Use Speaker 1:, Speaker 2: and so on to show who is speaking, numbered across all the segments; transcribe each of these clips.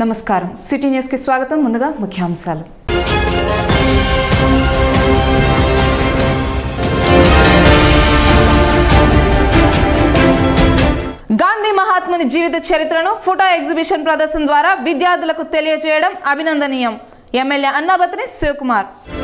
Speaker 1: నమస్కారం. సిటీ న్యూస్కి స్వాగతం. ముందుగా ముఖ్యాంశాలు. గాంధీ మహాత్ముని జీవిత చరిత్రను ఫోటో ఎగ్జిబిషన్ ప్రదర్శన ద్వారా విద్యార్థులకు తెలియజేయడం అభినందనీయం. ఎమ్మెల్యే అన్నాబతిని శివకుమార్.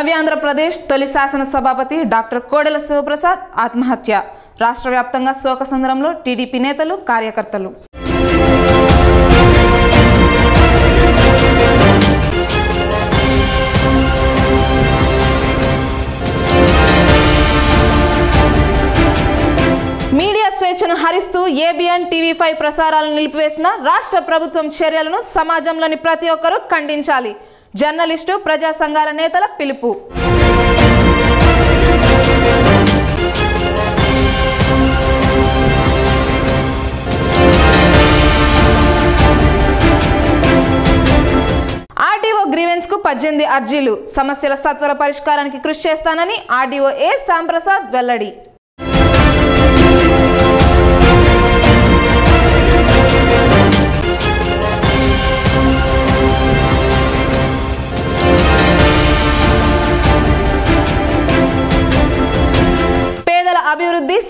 Speaker 1: నవ్యాంధ్రప్రదేశ్ తొలి శాసన సభాపతి డాక్టర్ కోడెల శివప్రసాద్ ఆత్మహత్య. రాష్ట్ర వ్యాప్తంగా శోక సంద్రంలో టీడీపీ నేతలు కార్యకర్తలు. మీడియా స్వేచ్ఛను హరిస్తూ ఏబిఎన్ టీవీ ఫైవ్ ప్రసారాలను నిలిపివేసిన రాష్ట్ర ప్రభుత్వం చర్యలను సమాజంలోని ప్రతి ఒక్కరూ ఖండించాలి. జర్నలిస్టు ప్రజా సంఘాల నేతల పిలుపు. గ్రీవెన్స్కు పద్దెనిమిది అర్జీలు. సమస్యల సత్వర పరిష్కారానికి కృషి చేస్తానని ఆర్డీఓ ఏ. శ్యాంప్రసాద్ వెల్లడి.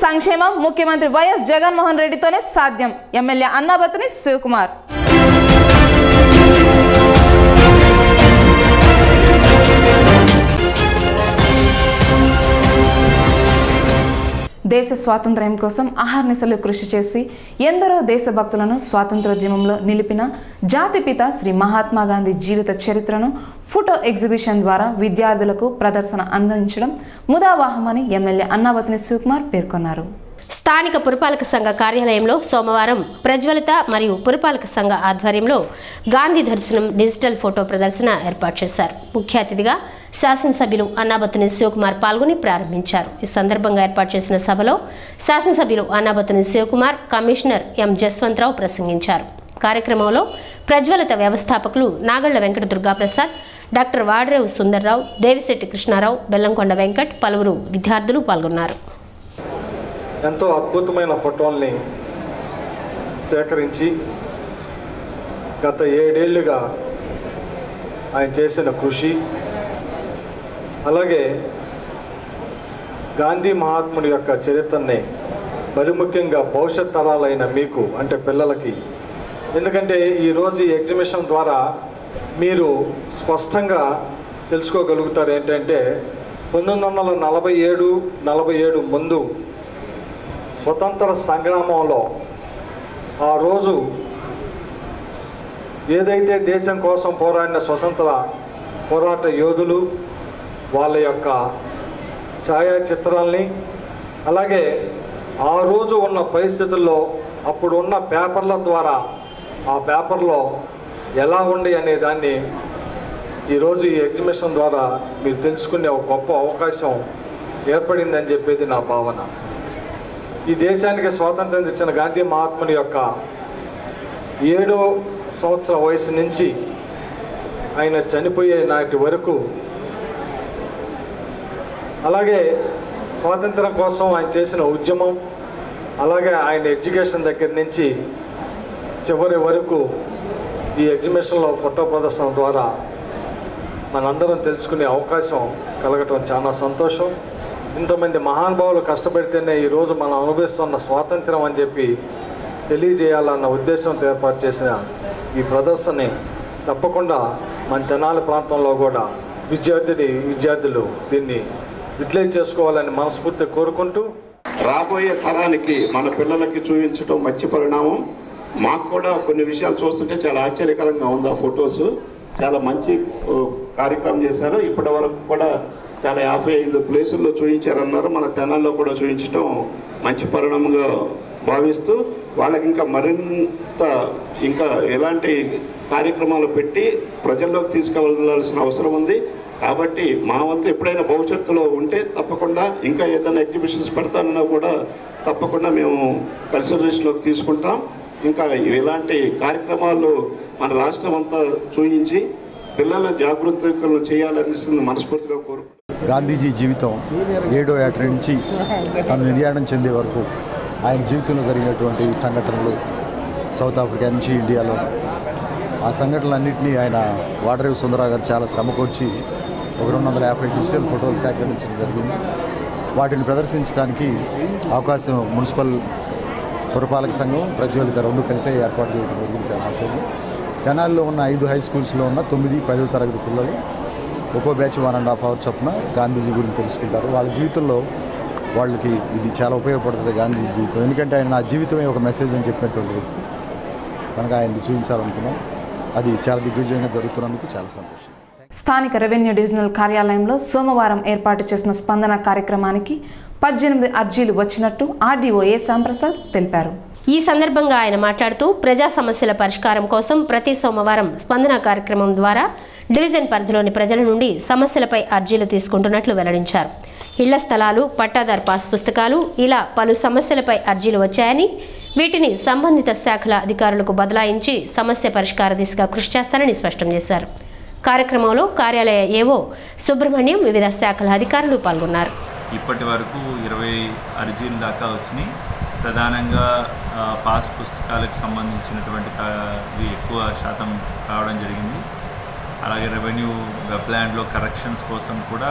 Speaker 1: సంక్షేమం ముఖ్యమంత్రి వైఎస్ జగన్మోహన్ రెడ్డితోనే సాధ్యం. ఎమ్మెల్యే అన్నాబతిని శివకుమార్. దేశ స్వాతంత్ర్యం కోసం అహర్నిశలు కృషి చేసి ఎందరో దేశభక్తులను స్వాతంత్రోద్యమంలో నిలిపిన జాతిపిత శ్రీ మహాత్మా గాంధీ జీవిత చరిత్రను ఫోటో ఎగ్జిబిషన్ ద్వారా విద్యార్థులకు ప్రదర్శన అందించడం ముదావాహమని ఎమ్మెల్యే అన్నావతిని సుకుమార్ పేర్కొన్నారు.
Speaker 2: స్థానిక పురపాలక సంఘ కార్యాలయంలో సోమవారం ప్రజ్వలిత మరియు పురపాలక సంఘ ఆధ్వర్యంలో గాంధీ దర్శనం డిజిటల్ ఫోటో ప్రదర్శన ఏర్పాటు చేశారు. ముఖ్య అతిథిగా శాసనసభ్యులు అన్నాబత్తుని శివకుమార్ పాల్గొని ప్రారంభించారు. ఈ సందర్భంగా ఏర్పాటు చేసిన సభలో శాసనసభ్యులు అన్నాబత్తుని శివకుమార్ కమిషనర్ ఎం. జస్వంతరావు ప్రసంగించారు. కార్యక్రమంలో ప్రజ్వలిత వ్యవస్థాపకులు నాగళ్ళ వెంకట దుర్గాప్రసాద్ డాక్టర్ వాడరేవు సుందర్రావు దేవిశెట్టి కృష్ణారావు బెల్లంకొండ వెంకట్ పలువురు విద్యార్థులు పాల్గొన్నారు.
Speaker 3: ఎంతో అద్భుతమైన ఫోటోల్ని సేకరించి గత ఏడేళ్ళుగా ఆయన చేసిన కృషి అలాగే గాంధీ మహాత్ముడి యొక్క చరిత్రని మరి ముఖ్యంగా భవిష్యత్ తరాలైన మీకు అంటే పిల్లలకి. ఎందుకంటే ఈరోజు ఈ ఎగ్జిబిషన్ ద్వారా మీరు స్పష్టంగా తెలుసుకోగలుగుతారు ఏంటంటే పంతొమ్మిది వందల నలభై ఏడు నలభై ఏడు ముందు స్వతంత్ర సంగ్రామంలో ఆ రోజు ఏదైతే దేశం కోసం పోరాడిన స్వతంత్ర పోరాట యోధులు వాళ్ళ యొక్క ఛాయాచిత్రాల్ని అలాగే ఆ రోజు ఉన్న పరిస్థితుల్లో అప్పుడు ఉన్న పేపర్ల ద్వారా ఆ పేపర్లో ఎలా ఉండి అనే దాన్ని ఈరోజు ఈ ఎగ్జిబిషన్ ద్వారా మీరు తెలుసుకునే ఒక గొప్ప అవకాశం ఏర్పడిందని చెప్పేది నా భావన. ఈ దేశానికి స్వాతంత్రం తెచ్చిన గాంధీ మహాత్ముని యొక్క ఏడో సంవత్సర వయసు నుంచి ఆయన చనిపోయే నాటి వరకు అలాగే స్వాతంత్రం కోసం ఆయన చేసిన ఉద్యమం అలాగే ఆయన ఎడ్యుకేషన్ దగ్గర నుంచి చివరి వరకు ఈ ఎగ్జిబిషన్లో ఫోటో ప్రదర్శన ద్వారా మనందరం తెలుసుకునే అవకాశం కలగటం చాలా సంతోషం. ఇంతమంది మహానుభావులు కష్టపడితేనే ఈరోజు మనం అనుభవిస్తున్న స్వాతంత్రం అని చెప్పి తెలియజేయాలన్న ఉద్దేశంతో ఏర్పాటు చేసిన ఈ ప్రదర్శనని తప్పకుండా మన తెనాలి ప్రాంతంలో కూడా విద్యార్థిని విద్యార్థులు దీన్ని యూటిలైజ్ చేసుకోవాలని మనస్ఫూర్తి కోరుకుంటూ
Speaker 4: రాబోయే తరానికి మన పిల్లలకి చూపించడం మంచి పరిణామం. మాకు కూడా కొన్ని విషయాలు చూస్తుంటే చాలా ఆశ్చర్యకరంగా ఉంది ఆ ఫొటోస్. చాలా మంచి కార్యక్రమం చేశారు. ఇప్పటి వరకు కూడా చాలా యాభై ఐదు ప్లేసుల్లో చూపించారన్నారు మన తెనాల్లో కూడా చూపించడం మంచి పరిణామంగా భావిస్తూ వాళ్ళకి ఇంకా మరింత ఇంకా ఎలాంటి కార్యక్రమాలు పెట్టి ప్రజల్లోకి తీసుకువెళ్ళాల్సిన అవసరం ఉంది. కాబట్టి మా వంతు ఎప్పుడైనా భవిష్యత్తులో ఉంటే తప్పకుండా ఇంకా ఏదైనా ఎగ్జిబిషన్స్ పెడతానన్నా కూడా తప్పకుండా మేము కన్సిడరేషన్లోకి తీసుకుంటాం. ఇంకా ఇలాంటి కార్యక్రమాలు మన రాష్ట్రం అంతా చూయించి పిల్లల జాగృతికలను చేయాలనిస్తుంది మనస్ఫూర్తిగా కోరుకుంటున్నాం
Speaker 5: గాంధీజీ జీవితం ఏడో ఏట నుంచి తను నిర్యాణం చెందే వరకు ఆయన జీవితంలో జరిగినటువంటి సంఘటనలు సౌత్ ఆఫ్రికా నుంచి ఇండియాలో ఆ సంఘటనలన్నింటినీ ఆయన వాడరేవు సుందరరావు గారు చాలా శ్రమకొచ్చి ఒక రెండు వందల యాభై డిజిటల్ ఫోటోలు సేకరించడం జరిగింది. వాటిని ప్రదర్శించడానికి అవకాశం మున్సిపల్ పురపాలక సంఘం ప్రజ్వలిత రెండు కలిసే ఏర్పాటు చేయడం జరిగింది. కళాశాలలో తెనాలిలో ఉన్న ఐదు హై స్కూల్స్లో ఉన్న తొమ్మిది పదో తరగతి పిల్లలు ఒక్కో batch one and half hour చొప్పున గాంధీజీ గురించి తెలుసుకుంటారు. వాళ్ళ జీవితంలో వాళ్ళకి ఇది చాలా ఉపయోగపడుతుంది గాంధీజీ జీవితం. ఎందుకంటే ఆయన నా జీవితమే ఒక మెసేజ్ అని చెప్పినటువంటి వ్యక్తి. కనుక ఆయన్ని చూపించాలనుకున్నాం. అది చాలా దిగ్విజయంగా జరుగుతున్నందుకు చాలా సంతోషం.
Speaker 1: స్థానిక రెవెన్యూ డివిజనల్ కార్యాలయంలో సోమవారం ఏర్పాటు చేసిన స్పందన కార్యక్రమానికి పద్దెనిమిది అర్జీలు వచ్చినట్టు ఆర్డీఓ ఏ. శ్యాంప్రసాద్ తెలిపారు.
Speaker 2: ఈ సందర్భంగా ఆయన మాట్లాడుతూ ప్రజా సమస్యల పరిష్కారం కోసం ప్రతి సోమవారం స్పందన కార్యక్రమం ద్వారా డివిజన్ పరిధిలోని ప్రజల నుండి సమస్యలపై అర్జీలు తీసుకుంటున్నట్లు వెల్లడించారు. ఇళ్ళ స్థలాలు పట్టాదార్ పాస్ పుస్తకాలు ఇలా పలు సమస్యలపై అర్జీలు వచ్చాయని వీటిని సంబంధిత శాఖల అధికారులకు బదలాయించి సమస్య పరిష్కార దిశగా కృషి చేస్తానని స్పష్టం చేశారు. కార్యక్రమంలో కార్యాలయ ఏవో సుబ్రహ్మణ్యం వివిధ శాఖల అధికారులు పాల్గొన్నారు.
Speaker 6: ఇప్పటి వరకు ఇరవై అర్జీలు దాకా వచ్చినాయి. ప్రధానంగా పాస్ పుస్తకాలకు సంబంధించినటువంటి ఇవి ఎక్కువ శాతం రావడం జరిగింది. అలాగే రెవెన్యూ వెబ్లాండ్లో కరెక్షన్స్ కోసం కూడా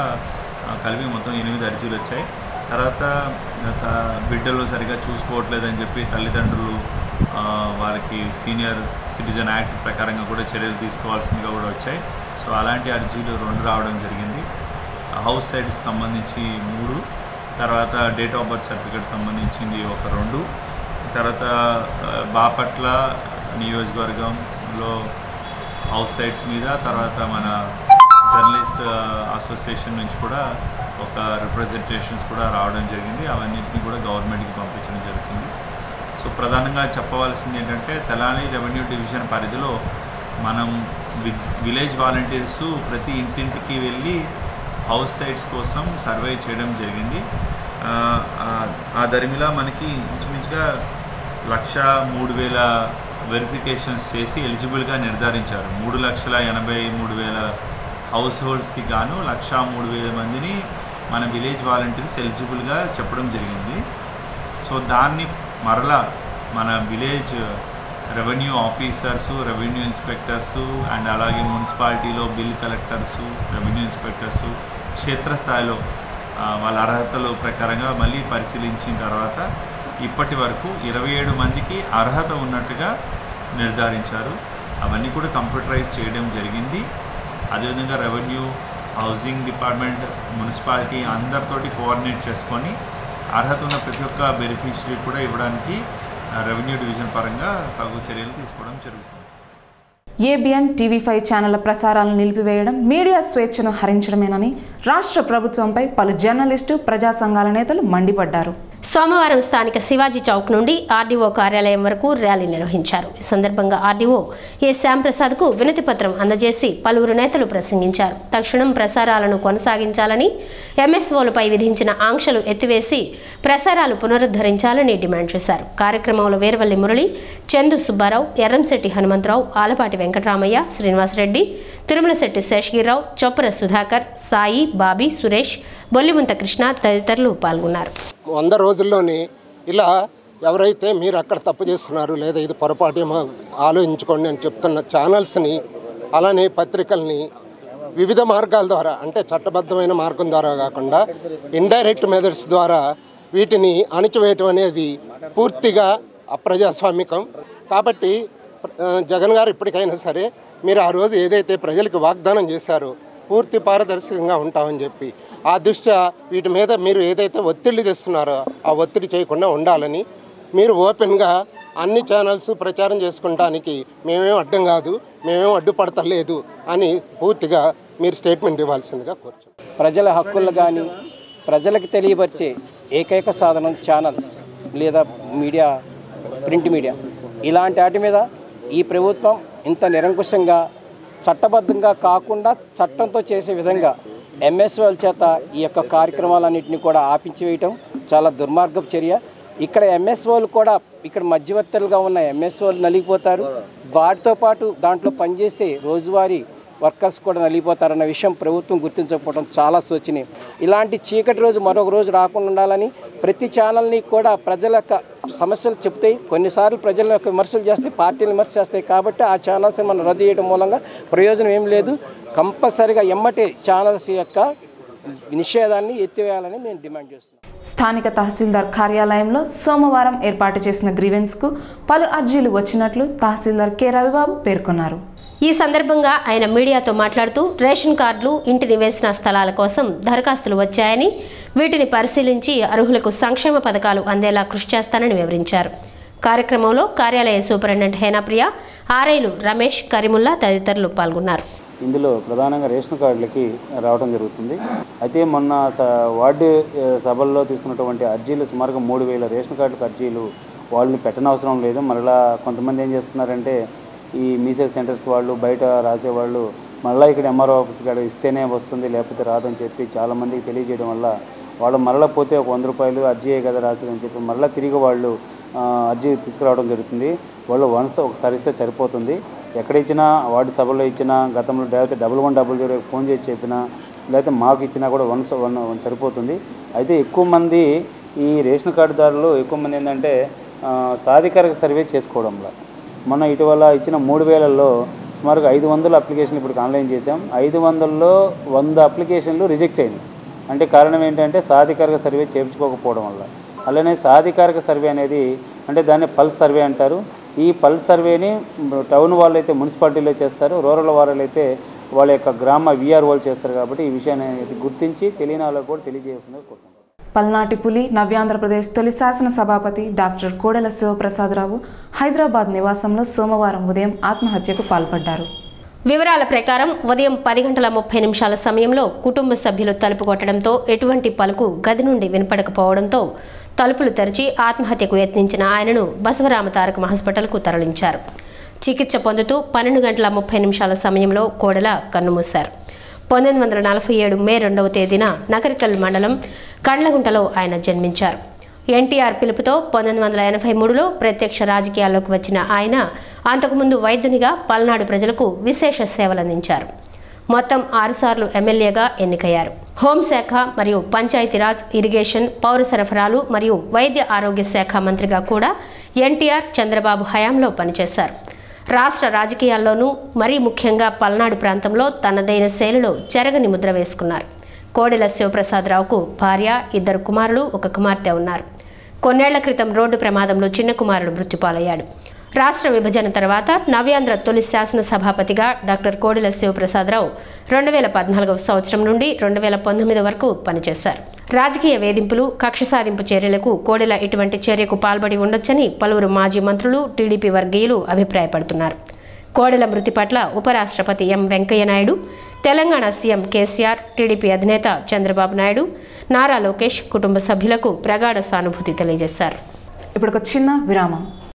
Speaker 6: కలిపి మొత్తం ఎనిమిది అర్జీలు వచ్చాయి. తర్వాత గత బిడ్డలు సరిగా చూసుకోవట్లేదని చెప్పి తల్లిదండ్రులు వారికి సీనియర్ సిటిజన్ యాక్ట్ ప్రకారంగా కూడా చర్యలు తీసుకోవాల్సిందిగా కూడా వచ్చాయి. సో అలాంటి అర్జీలు రెండు రావడం జరిగింది. హౌస్ సైడ్స్ సంబంధించి మూడు తర్వాత డేట్ ఆఫ్ బర్త్ సర్టిఫికేట్ సంబంధించింది ఒక రెండు. తర్వాత బాపట్ల నియోజకవర్గంలో హౌస్ సైట్స్ మీద తర్వాత మన జర్నలిస్ట్ అసోసియేషన్ నుంచి కూడా ఒక రిప్రజెంటేషన్స్ కూడా రావడం జరిగింది. అవన్నింటినీ కూడా గవర్నమెంట్కి పంపించడం జరుగుతుంది. సో ప్రధానంగా చెప్పవలసింది ఏంటంటే తెలాని రెవెన్యూ డివిజన్ పరిధిలో మనం వి- విలేజ్ వాలంటీర్స్ ప్రతి ఇంటింటికి వెళ్ళి హౌస్ సైట్స్ కోసం సర్వే చేయడం జరిగింది. ఆ, దరిమిలా మనకి ఇంచుమించుగా లక్ష మూడు వేల వెరిఫికేషన్స్ చేసి ఎలిజిబుల్గా నిర్ధారించారు. మూడు లక్షల ఎనభై మూడు వేల హౌస్ హోల్డ్స్కి గాను లక్ష మూడు వేల మందిని మన విలేజ్ వాలంటీర్స్ ఎలిజిబుల్గా చెప్పడం జరిగింది. సో దాన్ని మరలా మన village revenue officers revenue inspectors and అలాగే మున్సిపాలిటీలో బిల్ కలెక్టర్సు రెవెన్యూ ఇన్స్పెక్టర్సు క్షేత్రస్థాయిలో వాళ్ళ అర్హతలు ప్రకారంగా మళ్ళీ పరిశీలించిన తర్వాత ఇప్పటి వరకు ఇరవై ఏడు మందికి అర్హత ఉన్నట్టుగా నిర్ధారించారు. అవన్నీ కూడా కంప్యూటరైజ్ చేయడం జరిగింది. అదేవిధంగా రెవెన్యూ హౌసింగ్ డిపార్ట్మెంట్ మున్సిపాలిటీ అందరితోటి కోఆర్డినేట్ చేసుకొని అర్హత ఉన్న ప్రతి ఒక్క బెనిఫిషరీ కూడా ఇవ్వడానికి రెవెన్యూ డివిజన్ పరంగా తగు చర్యలు తీసుకోవడం జరుగుతుంది.
Speaker 1: ఏబిఎన్ టీవీ ఫైవ్ ఛానళ్ళ ప్రసారాలను నిలిపివేయడం మీడియా స్వేచ్ఛను హరించడమేనని రాష్ట్ర ప్రభుత్వంపై పలు జర్నలిస్టు ప్రజా సంఘాల నేతలు మండిపడ్డారు.
Speaker 2: సోమవారం స్థానిక శివాజీ చౌక్ నుండి ఆర్డీఓ కార్యాలయం వరకు ర్యాలీ నిర్వహించారు. ఈ సందర్భంగా ఆర్డీఓ ఏ శ్యాంప్రసాద్కు వినతి పత్రం అందజేసి పలువురు నేతలు ప్రసంగించారు. తక్షణం ప్రసారాలను కొనసాగించాలని ఎంఎస్ఓలపై విధించిన ఆంక్షలు ఎత్తివేసి ప్రసారాలు పునరుద్ధరించాలని డిమాండ్ చేశారు. కార్యక్రమంలో వీరవల్లి మురళి చందు సుబ్బారావు ఎర్రంశెట్టి హనుమంతరావు ఆలపాటి వెంకటరామయ్య శ్రీనివాసరెడ్డి తిరుమలశెట్టి శేషగిరిరావు చొప్పర సుధాకర్ సాయి బాబీ సురేష్ బొల్లిముంత కృష్ణ తదితరులు పాల్గొన్నారు.
Speaker 7: వంద రోజుల్లోనే ఇలా ఎవరైతే మీరు అక్కడ తప్పు చేస్తున్నారు లేదా ఇది పొరపాటు ఏమో ఆలోచించుకోండి అని చెప్తున్న ఛానల్స్ని అలానే పత్రికల్ని వివిధ మార్గాల ద్వారా అంటే చట్టబద్ధమైన మార్గం ద్వారా కాకుండా ఇండైరెక్ట్ మెథడ్స్ ద్వారా వీటిని అణిచివేయటం అనేది పూర్తిగా అప్రజాస్వామికం. కాబట్టి జగన్ గారు ఇప్పటికైనా సరే మీరు ఆ రోజు ఏదైతే ప్రజలకు వాగ్దానం చేశారో పూర్తి పారదర్శకంగా ఉంటామని చెప్పి ఆ దృష్ట్యా వీటి మీద మీరు ఏదైతే ఒత్తిడి తెస్తున్నారో ఆ ఒత్తిడి చేయకుండా ఉండాలని మీరు ఓపెన్గా అన్ని ఛానల్స్ ప్రచారం చేసుకుంటానికి మేమేం అడ్డం కాదు మేమేం అడ్డుపడతలేదు అని పూర్తిగా మీరు స్టేట్మెంట్ ఇవ్వాల్సిందిగా కోరుచు
Speaker 8: ప్రజల హక్కులు కానీ ప్రజలకు తెలియపరిచే ఏకైక సాధనం ఛానల్స్ లేదా మీడియా ప్రింట్ మీడియా ఇలాంటి వాటి మీద ఈ ప్రభుత్వం ఇంత నిరంకుశంగా చట్టబద్ధంగా కాకుండా చట్టంతో చేసే విధంగా ఎంఎస్ఓల చేత ఈ యొక్క కార్యక్రమాలన్నింటినీ కూడా ఆపించి వేయటం చాలా దుర్మార్గపు చర్య. ఇక్కడ ఎంఎస్ఓలు కూడా ఇక్కడ మధ్యవర్తులుగా ఉన్న ఎంఎస్ఓలు నలిగిపోతారు. వాటితో పాటు దాంట్లో పనిచేసే రోజువారీ వర్కర్స్ కూడా నలిగిపోతారన్న విషయం ప్రభుత్వం గుర్తించకపోవడం చాలా శోచనీయం. ఇలాంటి చీకటి రోజు మరొక రోజు రాకుండా ఉండాలని ప్రతి ఛానల్ని కూడా ప్రజల యొక్క సమస్యలు చెప్తాయి కొన్నిసార్లు ప్రజల యొక్క విమర్శలు చేస్తాయి పార్టీలు విమర్శ చేస్తాయి. కాబట్టి ఆ ఛానల్స్ని మనం రద్దు చేయడం మూలంగా ప్రయోజనం ఏం లేదు. కంపల్సరిగా ఎమ్మటే ఛానల్స్ యొక్క నిషేధాన్ని ఎత్తివేయాలని మేము డిమాండ్ చేస్తున్నాం.
Speaker 1: స్థానిక తహసీల్దార్ కార్యాలయంలో సోమవారం ఏర్పాటు చేసిన గ్రీవెన్స్కు పలు అర్జీలు వచ్చినట్లు తహసీల్దార్ కె రవిబాబు పేర్కొన్నారు.
Speaker 2: ఈ సందర్భంగా ఆయన మీడియాతో మాట్లాడుతూ రేషన్ కార్డులు ఇంటి నివేశన స్థలాల కోసం దరఖాస్తులు వచ్చాయని వీటిని పరిశీలించి అర్హులకు సంక్షేమ పథకాలు అందేలా కృషి చేస్తానని వివరించారు. కార్యక్రమంలో కార్యాలయ సూపరింటెండెంట్ హేనాప్రియ ఆర్ఐలు రమేష్ కరీముల్లా తదితరులు పాల్గొన్నారు.
Speaker 9: ఇందులో ప్రధానంగా రేషన్ కార్డులకి రావడం జరుగుతుంది. అయితే మొన్న స- వార్డు సభల్లో తీసుకున్నటువంటి అర్జీలు సుమారుగా మూడు వేల రేషన్ కార్డులకు అర్జీలు వాళ్ళని పెట్టనవసరం లేదు. మరలా కొంతమంది ఏం చేస్తున్నారంటే ఈ మీసేజ్ సెంటర్స్ వాళ్ళు బయట రాసేవాళ్ళు మళ్ళీ ఇక్కడ ఎంఆర్ఓ ఆఫీస్ కాడ ఇస్తేనే వస్తుంది లేకపోతే రాదని చెప్పి చాలామందికి తెలియజేయడం వల్ల వాళ్ళు మరలా పోతే ఒక వంద రూపాయలు అర్జీయే కదా రాసేదని చెప్పి మరలా తిరిగి వాళ్ళు అర్జీ తీసుకురావడం జరుగుతుంది. వాళ్ళు వన్స్ ఒకసారి ఇస్తే సరిపోతుంది. ఎక్కడ ఇచ్చినా వార్డు సభలో ఇచ్చినా గతంలో లేకపోతే double one double zero phone చేసి చెప్పినా లేకపోతే మాకు ఇచ్చినా కూడా వన్స్ వన్ సరిపోతుంది. అయితే ఎక్కువ మంది ఈ రేషన్ కార్డుదారులు ఎక్కువ మంది ఏంటంటే సాధికారిక సర్వే చేసుకోవడంలో. మొన్న ఇటీవల ఇచ్చిన మూడు వేలల్లో సుమారుగా ఐదు వందల అప్లికేషన్లు ఇప్పుడు ఆన్లైన్ చేసాం ఐదు వందల్లో వంద అప్లికేషన్లు రిజెక్ట్ అయినాయి. అంటే కారణం ఏంటంటే సాధికారిక సర్వే చేయించుకోకపోవడం వల్ల. అలానే సాధికారిక సర్వే అనేది అంటే దాన్ని పల్స్ సర్వే అంటారు. ఈ పల్స్ సర్వేని టౌన్ వాళ్ళు అయితే మున్సిపాలిటీలో చేస్తారు. రూరల్ వాళ్ళు అయితే వాళ్ళ యొక్క గ్రామ విఆర్ వాళ్ళు చేస్తారు కాబట్టి ఈ విషయాన్ని అనేది గుర్తించి తెలియని వాళ్ళకు కూడా తెలియజేయాల్సిందిగా
Speaker 1: పల్నాటి పులి నవ్యాంధ్రప్రదేశ్ తొలి శాసన సభాపతి డాక్టర్ కోడెల శివప్రసాదరావు హైదరాబాద్ నివాసంలో సోమవారం ఉదయం ఆత్మహత్యకు పాల్పడ్డారు.
Speaker 2: వివరాల ప్రకారం ఉదయం పది గంటల ముప్పై నిమిషాల సమయంలో కుటుంబ సభ్యులు తలుపు కొట్టడంతో ఎటువంటి పలుకు గది నుండి వినపడకపోవడంతో తలుపులు తెరిచి ఆత్మహత్యకు యత్నించిన ఆయనను బసవరామ తారక హాస్పిటల్కు తరలించారు. చికిత్స పొందుతూ పన్నెండు గంటల ముప్పై నిమిషాల సమయంలో కోడల కన్నుమూశారు. పంతొమ్మిది వందల నలభై ఏడు మే రెండవ తేదీన నకరికల్ మండలం కండ్లగుంటలో ఆయన జన్మించారు. ఎన్టీఆర్ పిలుపుతో పంతొమ్మిది వందల ఎనభై మూడులో ప్రత్యక్ష రాజకీయాల్లోకి వచ్చిన ఆయన అంతకుముందు వైద్యునిగా పల్నాడు ప్రజలకు విశేష సేవలందించారు. మొత్తం ఆరుసార్లు ఎమ్మెల్యేగా ఎన్నికయ్యారు. హోంశాఖ మరియు పంచాయతీరాజ్ ఇరిగేషన్ పౌర సరఫరాలు మరియు వైద్య ఆరోగ్య శాఖ మంత్రిగా కూడా ఎన్టీఆర్ చంద్రబాబు హయాంలో పనిచేశారు. రాష్ట్ర రాజకీయాల్లోనూ మరీ ముఖ్యంగా పల్నాడు ప్రాంతంలో తనదైన శైలిలో చెరగని ముద్ర వేసుకున్నారు. కోడెల శివప్రసాదరావుకు భార్య ఇద్దరు కుమారులు ఒక కుమార్తె ఉన్నారు. కొన్నేళ్ళ క్రితం రోడ్డు ప్రమాదంలో చిన్న కుమారుడు మృత్యుపాలయ్యాడు రాష్ట్ర విభజన తర్వాత నవ్యాంధ్ర తొలి శాసన సభాపతిగా డాక్టర్ కోడెల శివప్రసాదరావు రెండు వేల పద్నాలుగవ సంవత్సరం నుండి రెండు వేల పంతొమ్మిది వరకు పనిచేశారు. రాజకీయ వేధింపులు కక్ష సాధింపు చర్యలకు కోడెల ఇటువంటి చర్యకు పాల్పడి ఉండొచ్చని పలువురు మాజీ మంత్రులు టీడీపీ వర్గీయులు అభిప్రాయపడుతున్నారు. కోడెల మృతి పట్ల ఉపరాష్ట్రపతి M Venkaiah Naidu Telangana CM KCR TDP అధినేత చంద్రబాబు నాయుడు నారా లోకేష్ కుటుంబ సభ్యులకు ప్రగాఢ సానుభూతి తెలియజేశారు.
Speaker 1: ఇప్పుడు ఒక చిన్న విరామం.